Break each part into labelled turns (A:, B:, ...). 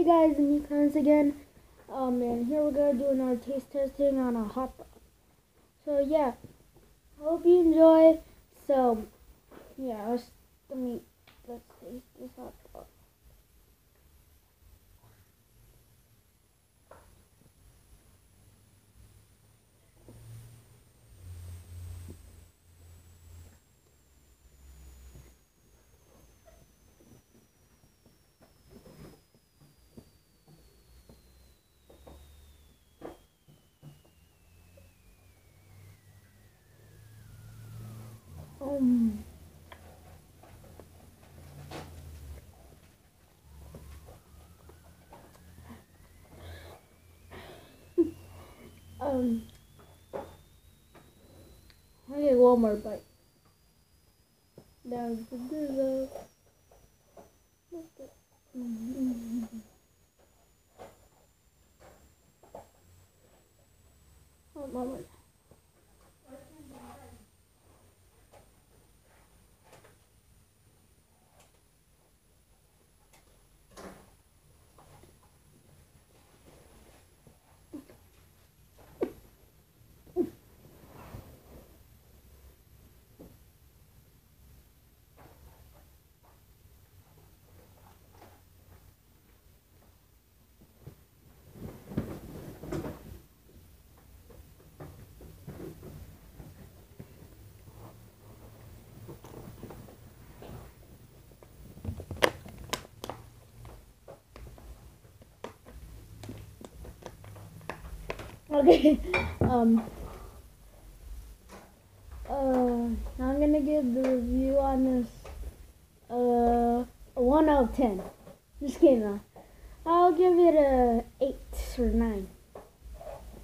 A: Hey guys, me Clarence again. Um, and here we're gonna do another taste testing on a hot dog. So yeah, hope you enjoy. So yeah, let's let me let's taste this hot dog. Um. um. I get one more bite. To the. Mama. Okay. Um. Uh, I'm gonna give the review on this. Uh, one out of ten. Just kidding. Though. I'll give it a eight or nine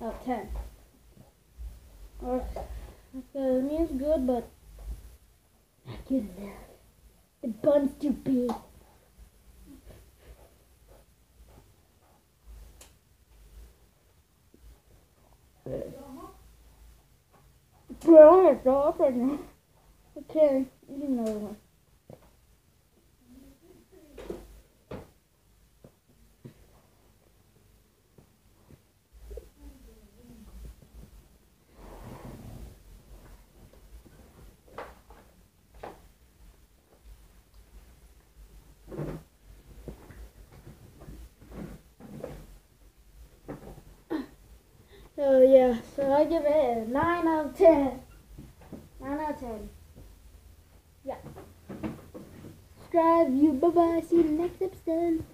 A: out of ten. Or, I mean good, but not good enough. The bun's too big. Bro, it's off right now. Okay, eat another one. So yeah, so I give it a 9 out of 10. 9 out of 10. Yeah. Subscribe, you, bye bye, see you next episode.